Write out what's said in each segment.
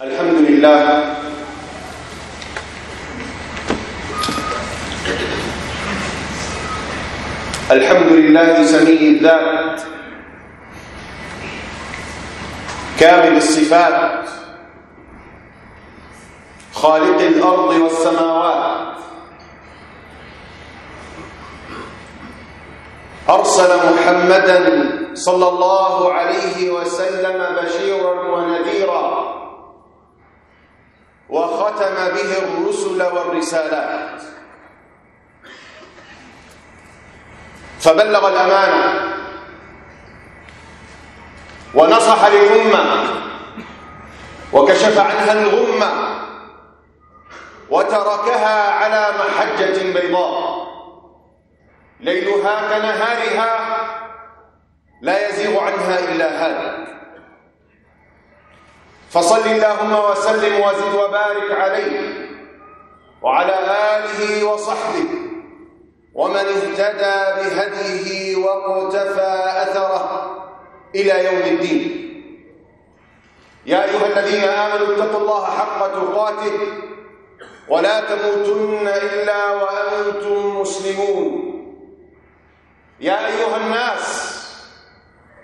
الحمد لله الحمد لله سميع الذات. كامل الصفات. خالق الأرض والسماوات. أرسل محمدا صلى الله عليه وسلم بشيرا ونذيرا. وختم به الرسل والرسالات. فبلغ الأمانة. ونصح للأمة. وكشف عنها الغمة. وتركها على محجة بيضاء. ليلها كنهارها لا يزيغ عنها إلا هالك. فصل اللهم وسلم وزد وبارك عليه وعلى آله وصحبه ومن اهتدى بهديه واقتفى أثره إلى يوم الدين. يا أيها الذين آمنوا اتقوا الله حق تقاته ولا تموتن إلا وأنتم مسلمون. يا أيها الناس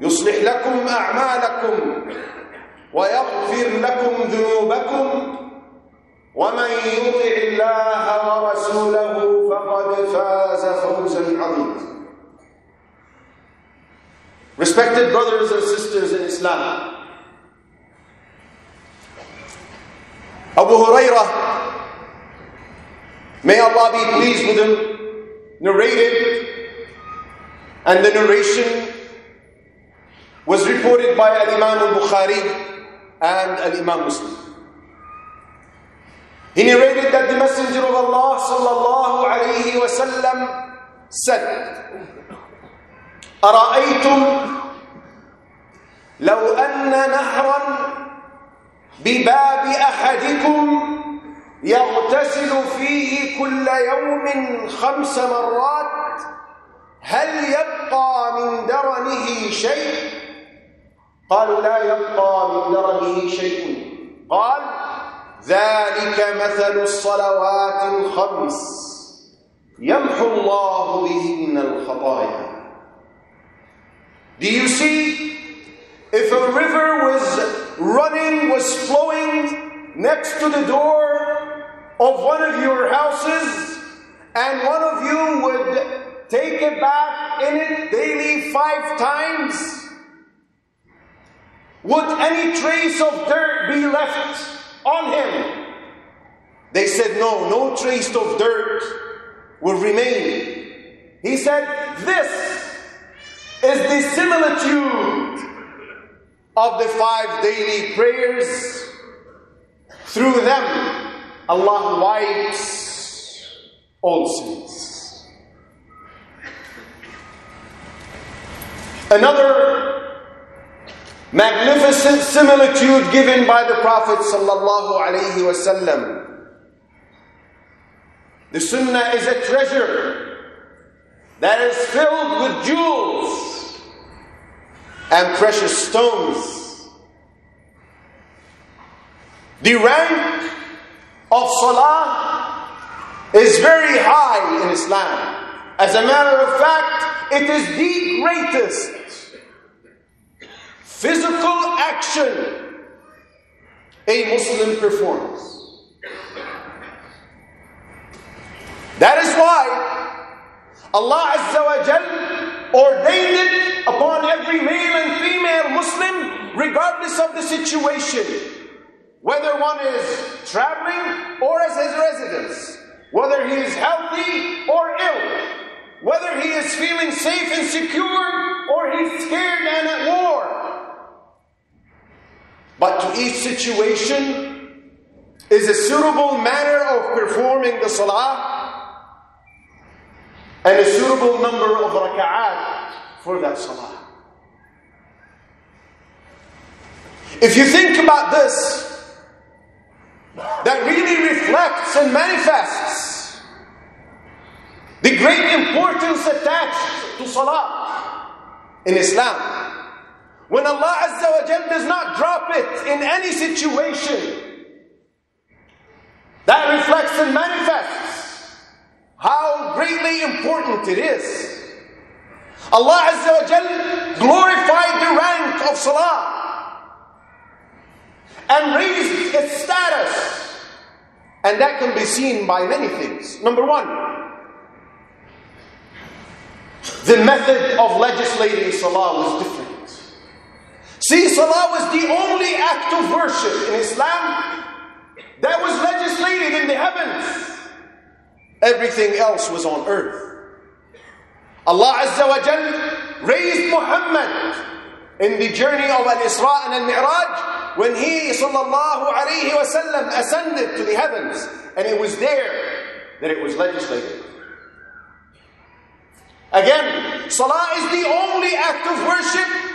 يصلح لكم اعمالكم ويغفر لكم ذنوبكم ومن يطع الله ورسوله فقد فاز فوزا عظيما Respected brothers and sisters in Islam, Abu Hurairah, may Allah be pleased with him, narrated, and the narration was reported by Al Imam al Bukhari and Al Imam Muslim. He narrated that the Messenger of Allah sallallahu alayhi wasallam said, أرأيتم لو أن نهرا بباب أحدكم يغتسل فيه كل يوم خمس مرات هل يبقى من درنه شيء قالوا لا يبقى من درنه شيء قال ذلك مثل الصلوات الخمس يمحو الله بهن الخطايا Do you see if a river was running was flowing next to the door of one of your houses and one of you would take a bath in it daily five times would any trace of dirt be left on him? They said, No, no trace of dirt will remain. He said, This is the similitude of the five daily prayers. Through them, Allah wipes all sins. Another magnificent similitude given by the Prophet sallallahu alaihi wasallam. The Sunnah is a treasure that is filled with jewels and precious stones. The rank of Salah is very high in Islam. As a matter of fact, it is the greatest physical action. A Muslim performs. That is why Allah Azza wa Jal ordained it upon every male and female Muslim, regardless of the situation, whether one is traveling or as his residence, whether he is healthy or ill, whether he is feeling safe and secure or he's scared and at war. But to each situation is a suitable manner of performing the salah and a suitable number of raka'at for that salah. If you think about this, that really reflects and manifests the great importance attached to salah in Islam. When Allah Azza wa Jal does not drop it in any situation, that reflects and manifests how greatly important it is. Allah Azza wa Jal glorified the rank of Salah and raised its status. And that can be seen by many things. Number one, the method of legislating Salah was different. See, Salah was the only act of worship in Islam that was legislated in the heavens. Everything else was on earth. Allah Azza wa Jal raised Muhammad in the journey of Al-Isra and Al-Mi'raj when he sallallahu alayhi wasallam ascended to the heavens and it was there that it was legislated. Again, Salah is the only act of worship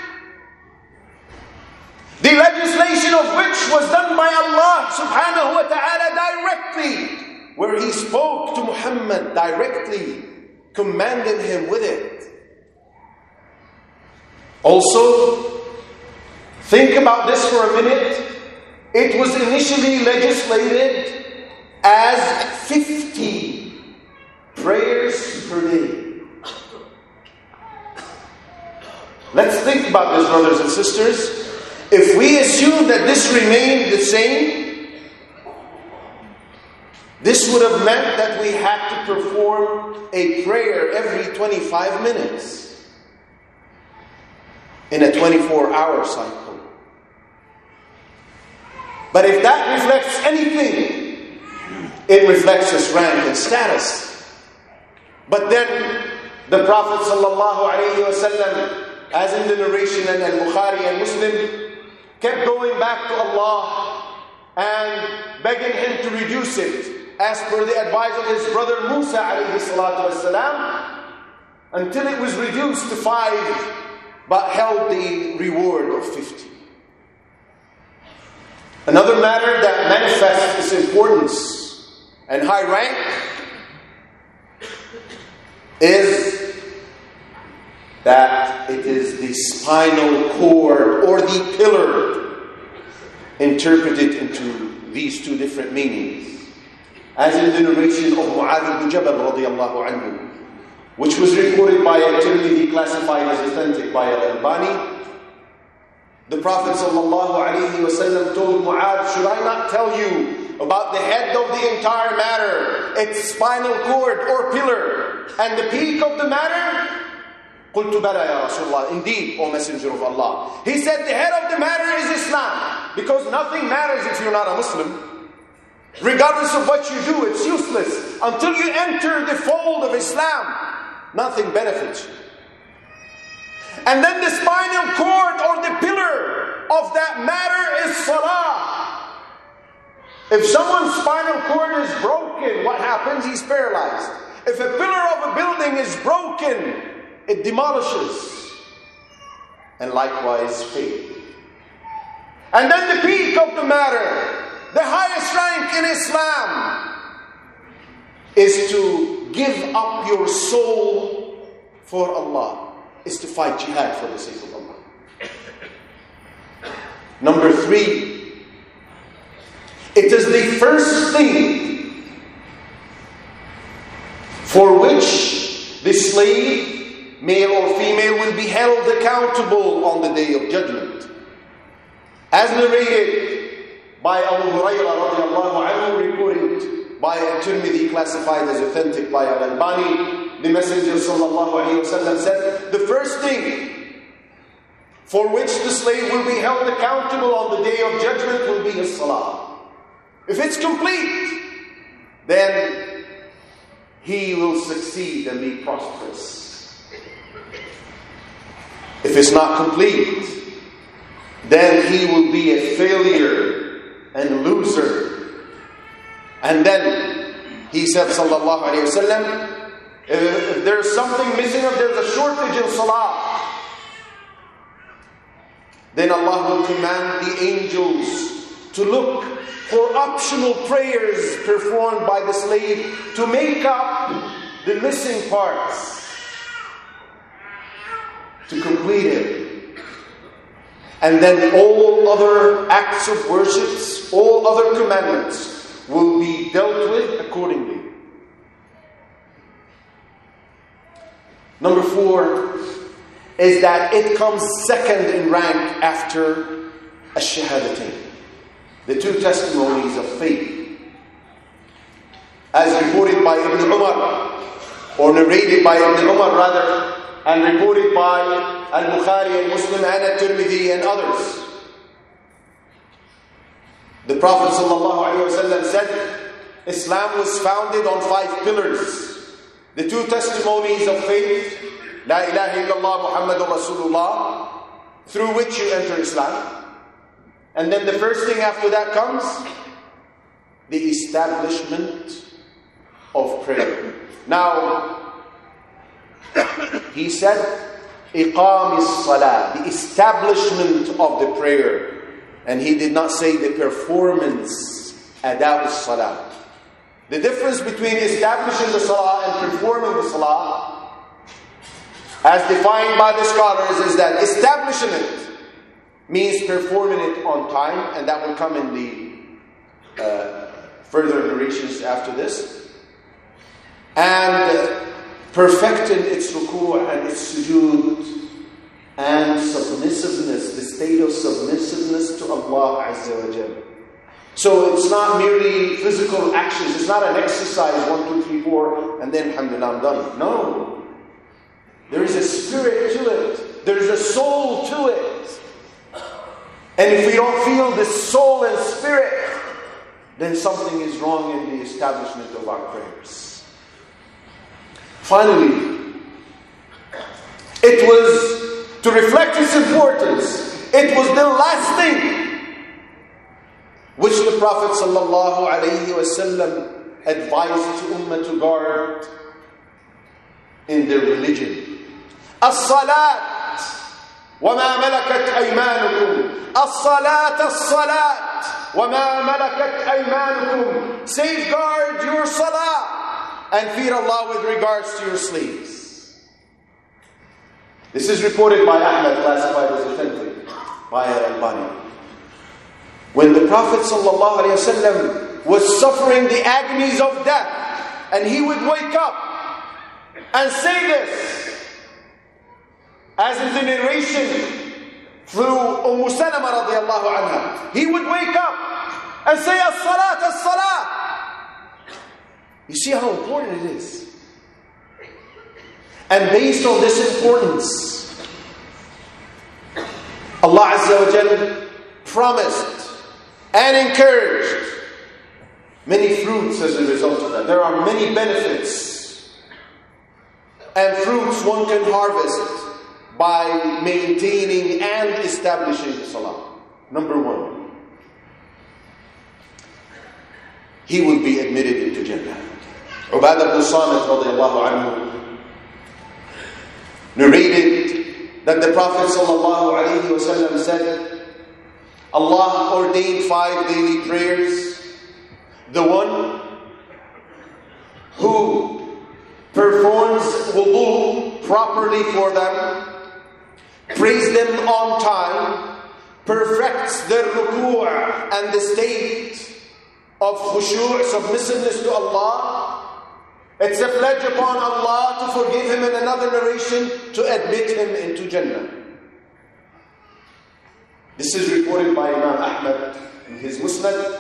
the legislation of which was done by Allah subhanahu wa ta'ala directly, where He spoke to Muhammad directly, commanding him with it. Also, think about this for a minute. It was initially legislated as 50 prayers per day. Let's think about this, brothers and sisters. If we assume that this remained the same, this would have meant that we had to perform a prayer every 25 minutes in a 24 hour cycle. But if that reflects anything, it reflects his rank and status. But then the Prophet ﷺ, as in the narration in Al Bukhari and Muslim, kept going back to Allah and begging Him to reduce it, as per the advice of his brother Musa والسلام, until it was reduced to five, but held the reward of 50. Another matter that manifests its importance and high rank is that it is the spinal cord or the pillar interpreted into these two different meanings. As in the narration of Mu'adh ibn Jabal radiallahu anhu, which was reported by At-Tirmidhi classified as authentic by Al-Albani, the Prophet ﷺ told Mu'adh, Should I not tell you about the head of the entire matter, its spinal cord or pillar, and the peak of the matter? قلت بلى يا رسول الله indeed O messenger of Allah he said the head of the matter is Islam because nothing matters if you're not a Muslim regardless of what you do it's useless until you enter the fold of Islam nothing benefits you and then the spinal cord or the pillar of that matter is salah if someone's spinal cord is broken what happens he's paralyzed if a pillar of a building is broken it demolishes. And likewise, faith. And then the peak of the matter, the highest rank in Islam, is to give up your soul for Allah, is to fight jihad for the sake of Allah. Number three, it is the first thing for which the slave male or female, will be held accountable on the day of judgment. As narrated by Abu Hurairah reported by Tirmidhi, classified as authentic by Al-Albani, the Messenger wasallam said, the first thing for which the slave will be held accountable on the day of judgment will be his salah. If it's complete, then he will succeed and be prosperous. If it's not complete, then he will be a failure and loser. And then he said, Sallallahu Alaihi Wasallam, if there's something missing, if there's a shortage in salah, then Allah will command the angels to look for optional prayers performed by the slave to make up the missing parts, to complete it. And then all other acts of worship, all other commandments will be dealt with accordingly. Number four is that it comes second in rank after a shahadatain, the two testimonies of faith. As reported by Ibn Umar, or narrated by Ibn Umar rather, and reported by Al-Bukhari and Muslim and At-Tirmidhi and others. The Prophet said, Islam was founded on five pillars. The two testimonies of faith, La ilaha illallah Muhammadur Rasulullah, through which you enter Islam. And then the first thing after that comes the establishment of prayer. Now, he said, Iqam is salah, the establishment of the prayer. And he did not say the performance, adab salah. The difference between establishing the salah and performing the salah, as defined by the scholars, is that establishing it means performing it on time, and that will come in the uh, further narrations after this. And perfecting its ruku' and its sujood and submissiveness, the state of submissiveness to Allah Azza wa Jalla. So it's not merely physical actions. It's not an exercise, one, two, three, four, and then alhamdulillah, I'm done. No. There is a spirit to it. There's a soul to it. And if we don't feel the soul and spirit, then something is wrong in the establishment of our prayers. Finally, it was to reflect its importance. It was the last thing which the Prophet ﷺ advised to Ummah to guard in their religion. الصلاة وما ملكت أيمانكم الصلاة الصلاة وما ملكت أيمانكم Safeguard your salah and fear Allah with regards to your slaves. This is reported by Ahmad, classified as authentic by Al-Albani. When the Prophet ﷺ was suffering the agonies of death, and he would wake up and say this, as in the narration through Umm Salama radiallahu anha, he would wake up and say, As-salat, as-salat. You see how important it is. And based on this importance, Allah Azza wa Jalla promised and encouraged many fruits as a result of that. There are many benefits and fruits one can harvest by maintaining and establishing the salah. Number one, he will be admitted into Jannah. Ubadah ibn Samit anhu narrated that the Prophet ﷺ said, Allah ordained five daily prayers. The one who performs wudu properly for them, prays them on time, perfects their ruku' and the state of khushu' submissiveness to Allah. It's a pledge upon Allah to forgive him in another narration to admit him into Jannah. This is reported by Imam Ahmad in his Musnad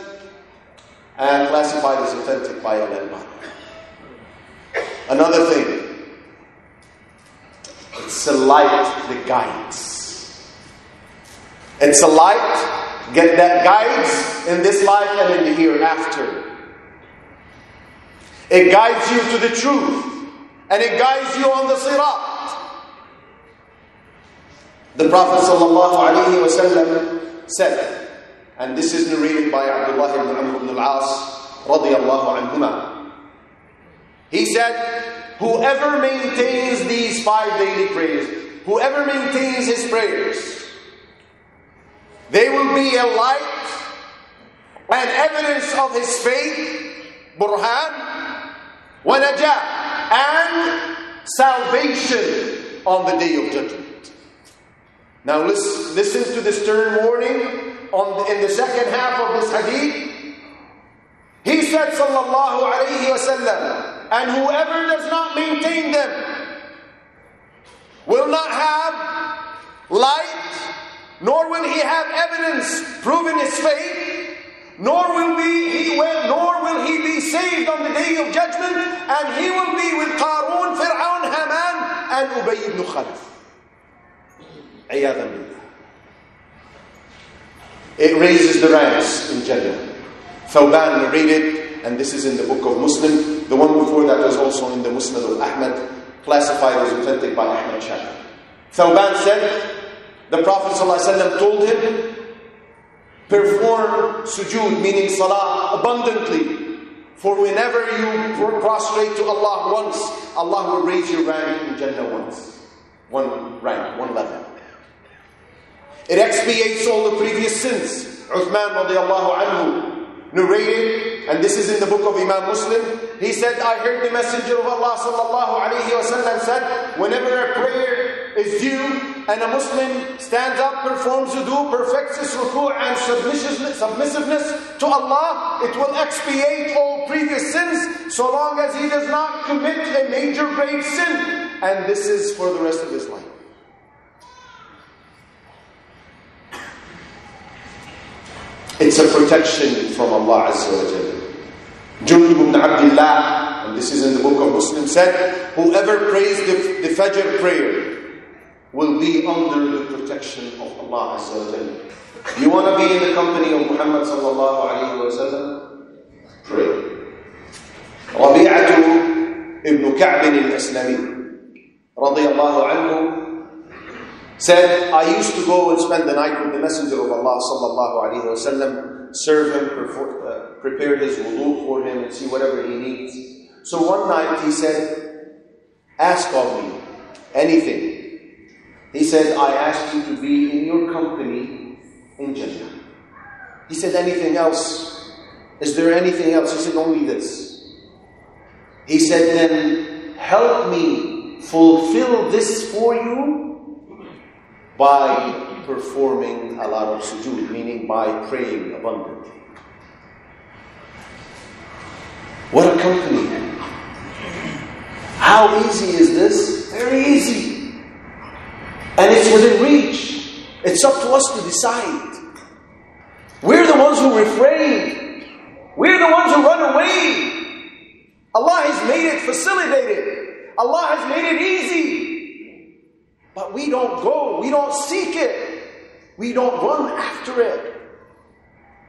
and classified as authentic by Al-Albani. Another thing, it's a light that guides. It's a light get that guides in this life and in the hereafter. It guides you to the truth and it guides you on the sirat. The Prophet ﷺ said, and this is narrated by Abdullah ibn Amr ibn al-As radiyallahu anhuma. He said, whoever maintains these five daily prayers, whoever maintains his prayers, they will be a light and evidence of his faith, burhan, najah, and salvation on the day of judgment. Now listen, listen to the stern warning on the, in the second half of this hadith. He said, sallallahu alayhi wasallam, and whoever does not maintain them will not have light, nor will he have evidence proving his faith, nor will be he will, nor will he be saved on the day of judgment, and he will be with Qarun, Fir'aun, Haman, and Ubay ibn Khalaf. It raises the ranks in Jannah. Thawban narrated, and this is in the book of Muslim. The one before that was also in the Musnad of Ahmad, classified as authentic by Ahmad Shakir. Thawban said, the Prophet told him, perform sujood, meaning salah, abundantly. For whenever you prostrate to Allah once, Allah will raise your rank in Jannah once. One rank, one level. It expiates all the previous sins. Uthman radiallahu anhu narrated, and this is in the book of Imam Muslim, he said, I heard the Messenger of Allah sallallahu alayhi wasallam said, whenever a prayer is due and a Muslim stands up, performs wudu, perfects his ruku' and submissiveness, to Allah, it will expiate all previous sins so long as he does not commit a major grave sin. And this is for the rest of his life. It's a protection from Allah Azza wa Jalla. Jundub ibn Abdullah, and this is in the book of Muslim, said, Whoever prays the, the Fajr prayer will be under the protection of Allah Azza wa. You want to be in the company of Muhammad sallallahu alayhi wa sallam? Pray. Rabi'atu ibn Ka'b al-Aslami radiyallahu anhu said, I used to go and spend the night with the Messenger of Allah sallallahu alayhi wasallam, serve him, uh, prepare his wudu for him, and see whatever he needs. So one night he said, Ask of me anything. He said, I ask you to be in your company in Jannah. He said, Anything else? Is there anything else? He said, Only this. He said, Then help me fulfill this for you by performing a lot of sujood, meaning by praying abundantly. What a company! How easy is this? Very easy. And it's within reach. It's up to us to decide. We're the ones who refrain. We're the ones who run away. Allah has made it facilitated. Allah has made it easy. But we don't go, we don't seek it, we don't run after it.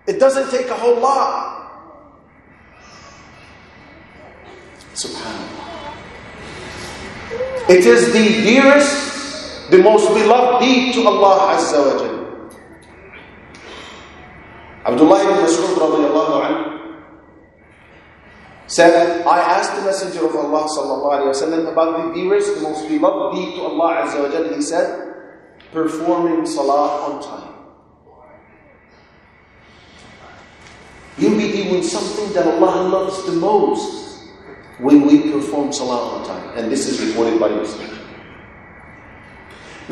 It doesn't take a whole lot. SubhanAllah. It is the dearest, the most beloved deed to Allah Azza wa Jal. Abdullah ibn Mas'ud radiallahu anhu said, I asked the Messenger of Allah sallallahu about the dearest, the most beloved deed to Allah Azza wa Jal. He said, performing salah on time. You'll be doing something that Allah loves the most when we perform salah on time. And this is reported by Muslim.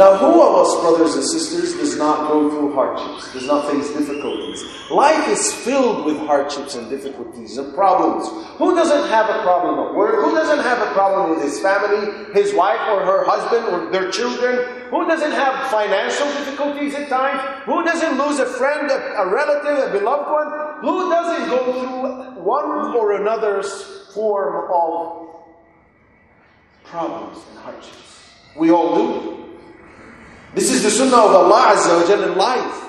Now, who of us, brothers and sisters, does not go through hardships, does not face difficulties? Life is filled with hardships and difficulties and problems. Who doesn't have a problem at work? Who doesn't have a problem with his family, his wife or her husband or their children? Who doesn't have financial difficulties at times? Who doesn't lose a friend, a, a relative, a beloved one? Who doesn't go through one or another's form of problems and hardships? We all do. This is the sunnah of Allah Azza wa in life.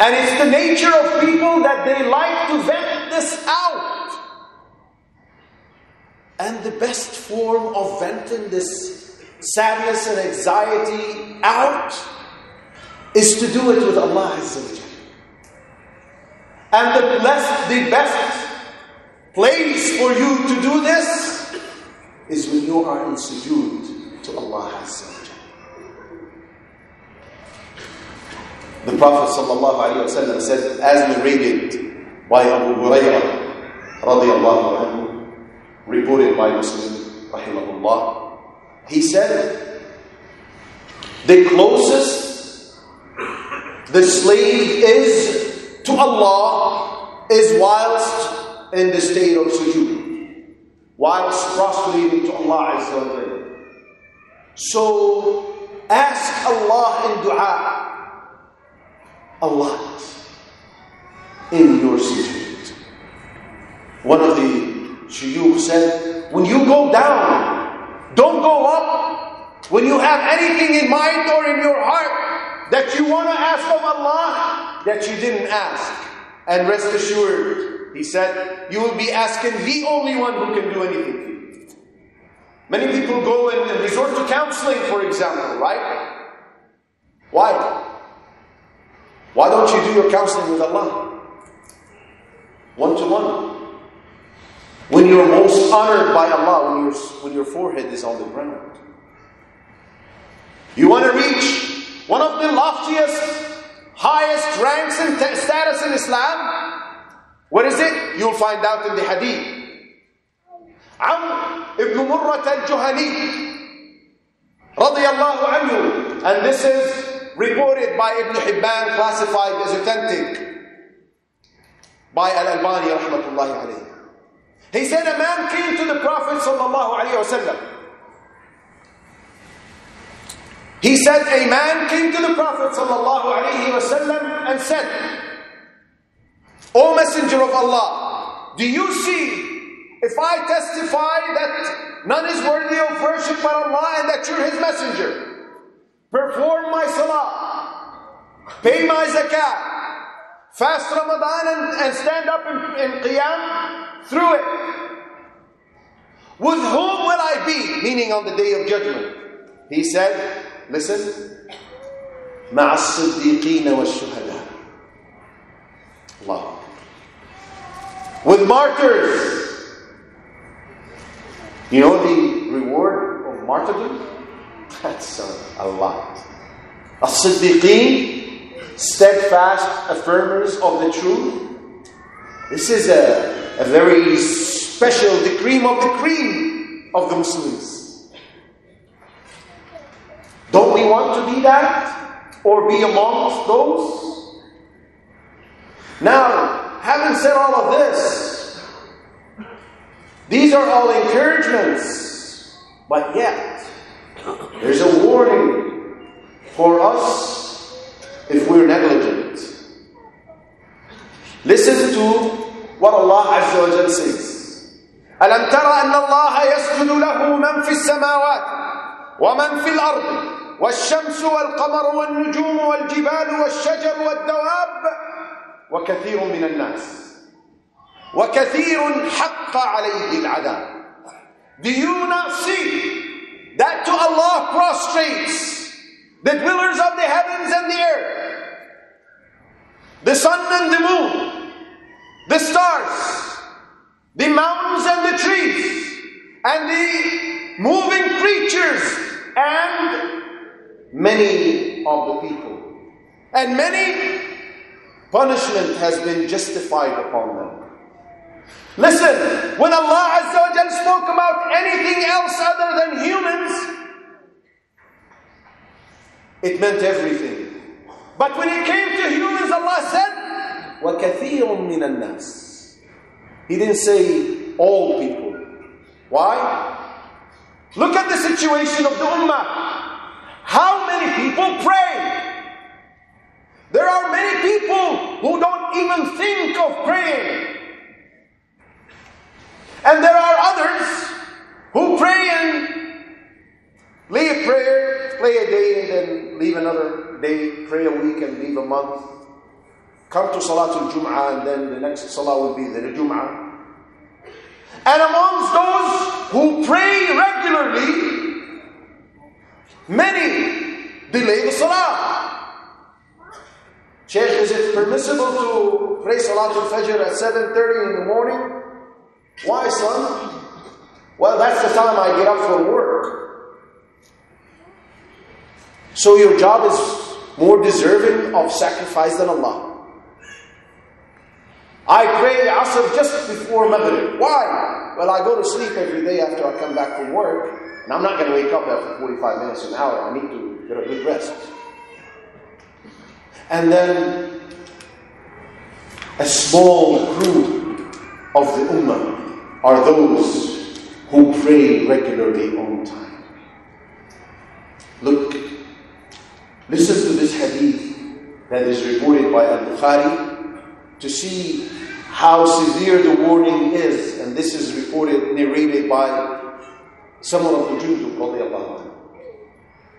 And it's the nature of people that they like to vent this out. And the best form of venting this sadness and anxiety out is to do it with Allah Azza wa And the best, the best place for you to do this is when you are in sujood to Allah Azza wa The Prophet ﷺ said, as narrated by Abu Hurairah radiallahu anhu, reported by Muslim rahimahullah, he said, the closest the slave is to Allah is whilst in the state of sujood, whilst prostrating to Allah Azza So ask Allah in dua a lot in your sujood. One of the shuyukh said, when you go down, don't go up. When you have anything in mind or in your heart that you want to ask of Allah that you didn't ask. And rest assured, he said, you will be asking the only one who can do anything for you. Many people go and resort to counseling, for example, right? Why? Why don't you do your counseling with Allah? One to one. When you're most honored by Allah, when, you when your forehead is on the ground. You want to reach one of the loftiest, highest ranks and status in Islam? What is it? You'll find out in the hadith. Amr ibn Murrat al-Juhani radiyallahu anhu. And this is reported by Ibn Hibban, classified as authentic by Al-Albani rahmatullahi alayhi. He said a man came to the Prophet sallallahu alayhi wasallam. He said a man came to the Prophet sallallahu alayhi wasallam and said, O Messenger of Allah, do you see if I testify that none is worthy of worship but Allah and that you're His messenger? perform my salah, pay my zakat, fast Ramadan and, and stand up in, in qiyam through it. With whom will I be? Meaning on the day of judgment. He said, listen, مع الصديقين والشهداء. Allah. With martyrs. You know the reward of martyrdom? That's a, a lot. As-Siddiqeen, steadfast affirmers of the truth. This is a, a very special, the cream of the cream of the Muslims. Don't we want to be that? Or be amongst those? Now, having said all of this, these are all encouragements, but yet, there's a warning for us if we're negligent. Listen to what Allah Azza wa Jal says. ألم تر أن الله يسجد له من في السماوات ومن في الأرض والشمس والقمر والنجوم والجبال والشجر والدواب وكثير من الناس وكثير حق عليه العذاب Do you not see that to Allah prostrates the dwellers of the heavens and the earth, the sun and the moon, the stars, the mountains and the trees, and the moving creatures, and many of the people. And many punishment has been justified upon them. Listen, when Allah Azza wa Jal spoke about anything else other than humans, it meant everything. But when it came to humans, Allah said, وَكَثِيرٌ مِّنَ النَّاسِ He didn't say all people. Why? Look at the situation of the Ummah. How many people pray? There are many people who don't even think of praying. And there are others who pray and leave prayer, pray a day and then leave another day, pray a week and leave a month. Come to Salatul Jum'ah and then the next Salah will be the Jum'ah. And amongst those who pray regularly, Many delay the salah. Sheikh, is it permissible to pray Salatul Fajr at 7.30 in the morning? Why, son? Well, that's the time I get up for work. So your job is more deserving of sacrifice than Allah. I pray Asr just before Maghrib. Why? Well, I go to sleep every day after I come back from work, and I'm not going to wake up after 45 minutes, an hour. I need to get a good rest. And then a small group of the Ummah are those who pray regularly on time. Look, listen to this hadith that is reported by Al Bukhari to see how severe the warning is, and this is reported, narrated by Samurah ibn Jundub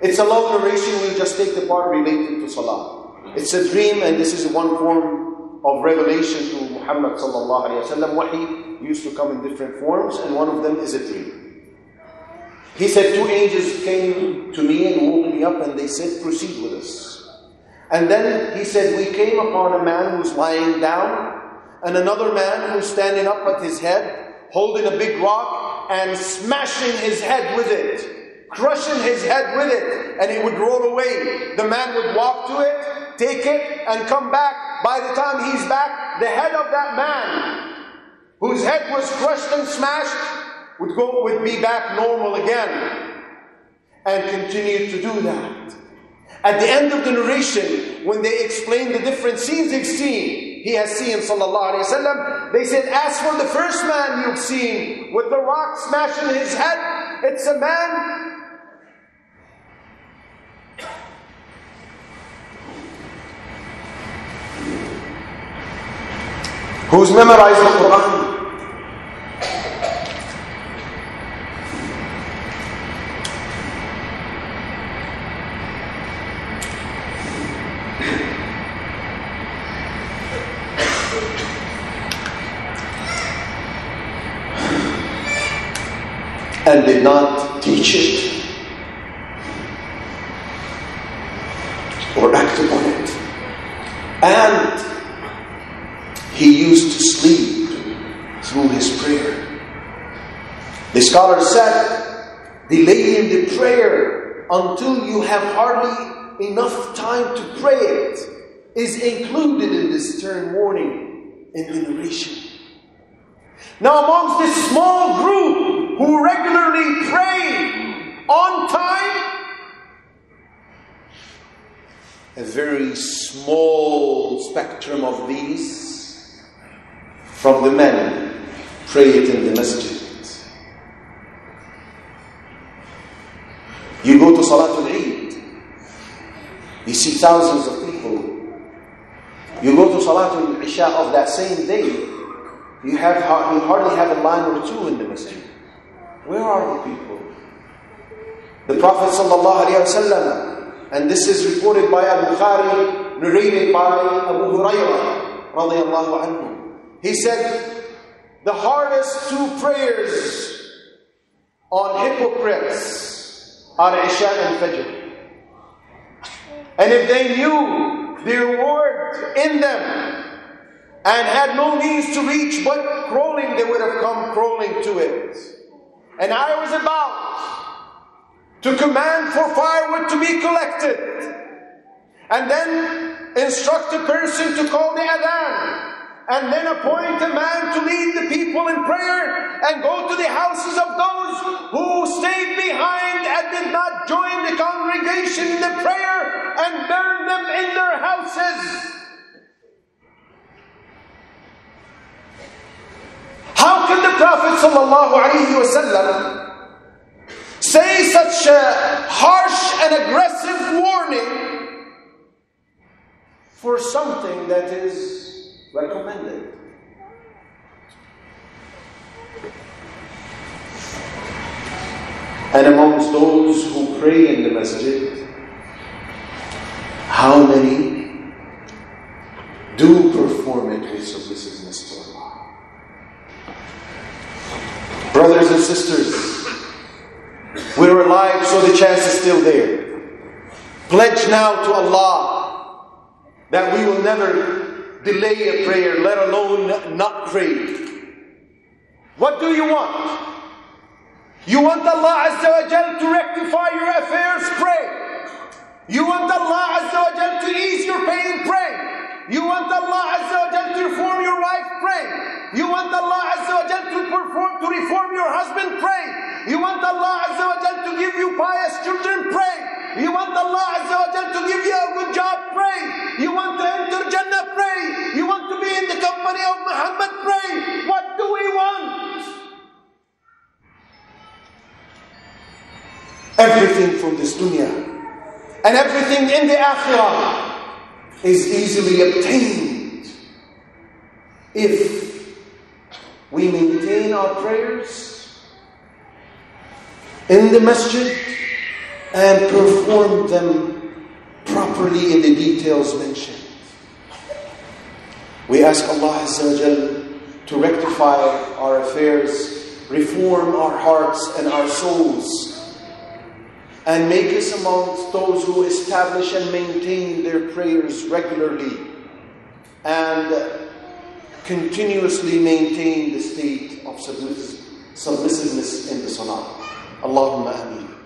It's a long narration, we just take the part related to Salah. It's a dream, and this is one form of revelation to Muhammad sallallahu alayhi wasallam. Wahi used to come in different forms, and one of them is a dream. He said, Two angels came to me and woke me up, and they said, Proceed with us. And then he said, We came upon a man who's lying down and another man who's standing up at his head, holding a big rock and smashing his head with it, crushing his head with it, and it would roll away. The man would walk to it, take it, and come back. By the time he's back, the head of that man, whose head was crushed and smashed, would go would be back normal again, and continue to do that. At the end of the narration, when they explain the different scenes they've seen, he has seen, sallallahu alayhi wasallam, they said, as for the first man you've seen, with the rock smashing his head, it's a man who's memorized the Quran and did not teach it or act upon it. And he used to sleep through his prayer. The scholar said, delaying the prayer until you have hardly enough time to pray it is included in this stern warning in the narration. Now, amongst this small group who regularly pray on time, a very small spectrum of these from the men pray it in the masjid. You go to Salatul Eid, you see thousands of people. You go to Salatul Isha of that same day, you have you hardly have a line or two in the masjid. Where are the people? The Prophet ﷺ, and this is reported by Al Bukhari, narrated by Abu Hurairah, radiallahu anhu. He said, the hardest two prayers on hypocrites are Isha and Fajr. And if they knew the reward in them, and had no means to reach but crawling, they would have come crawling to it. And I was about to command for firewood to be collected, and then instruct a person to call the adhan, and then appoint a man to lead the people in prayer, and go to the houses of those who stayed behind and did not join the congregation in the prayer, and burn them in their houses. How can Prophet say such a harsh and aggressive warning for something that is recommended? And amongst those who pray in the masjid, how many do perform it with submissiveness to Allah? Brothers and sisters, we're alive, so the chance is still there. Pledge now to Allah that we will never delay a prayer, let alone not pray. What do you want? You want Allah Azza wa Jal to rectify your affairs? Pray. You want Allah Azza wa Jal to ease your pain? Pray. You want Allah Azza wa Jal to reform your wife? Pray. You want Allah Azza wa Jal to perform to reform your husband? Pray. You want Allah Azza wa Jal to give you pious children? Pray. You want Allah Azza wa Jal to give you a good job? Pray. You want to enter Jannah? Pray. You want to be in the company of Muhammad? Pray. What do we want? Everything from this dunya and everything in the akhirah is easily obtained if we maintain our prayers in the masjid and perform them properly in the details mentioned. We ask Allah to rectify our affairs, reform our hearts and our souls and make us amongst those who establish and maintain their prayers regularly and continuously maintain the state of submissiveness in the salah. Allahumma ameen.